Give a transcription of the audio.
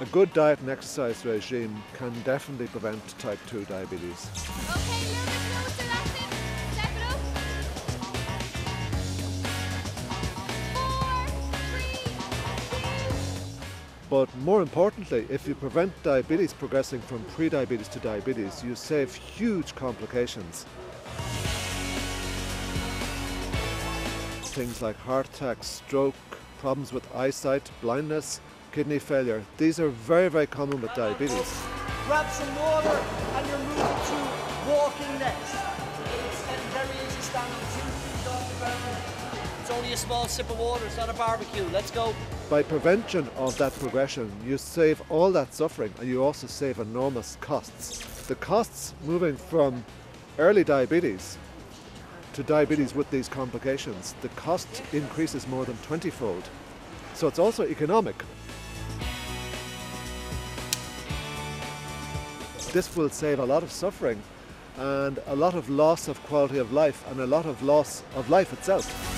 A good diet and exercise regime can definitely prevent type 2 diabetes. Okay. But more importantly, if you prevent diabetes progressing from pre-diabetes to diabetes, you save huge complications. Things like heart attack, stroke, problems with eyesight, blindness, kidney failure. These are very, very common with diabetes. Grab some water and you're moving to walking next. It's very easy standing two feet off the ground. It's only a small sip of water, it's not a barbecue. Let's go. By prevention of that progression, you save all that suffering and you also save enormous costs. The costs moving from early diabetes to diabetes with these complications, the cost increases more than 20 fold. So it's also economic. This will save a lot of suffering and a lot of loss of quality of life and a lot of loss of life itself.